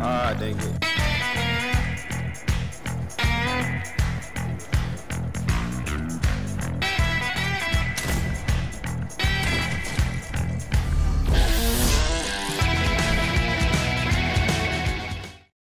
ah, dang it.